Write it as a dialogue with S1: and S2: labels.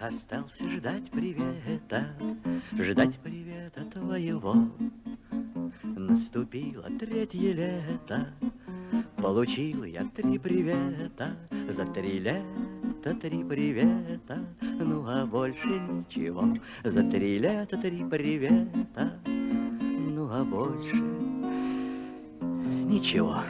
S1: остался ждать привета, ждать привета твоего. Наступило третье лето, получил я три привета, за три лета три привета, ну а больше ничего. За три лета три привета, ну а больше ничего.